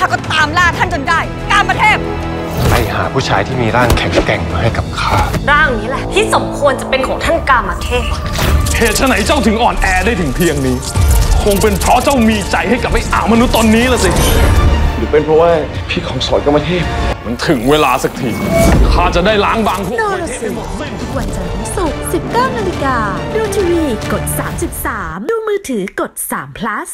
ข้าก็ตามล่าท่านจนได้ กามเทพ ไปหาผู้ชายที่มีร่างแข็งแกร่งมาให้กับข้า ร่างนี้แหละ ที่สมควรจะเป็นของท่านกามาเทพเหตุไฉนเจ้าถึงอ่อนแอได้ถึงเพียงนี้ คงเป็นเพราะเจ้ามีใจให้กับไอ้อ่างมนุษย์ตอนนี้ละสิ หรือเป็นเพราะว่าพี่ของสอนการมเทพ มันถึงเวลาสักที ข้าจะได้ล้างบางพวกนปนรสิให้หมดสิ้นทุกวันจันทร์ศุกร์19นาฬิกาดูทีวีกด 33 ดูมือถือกด3 plus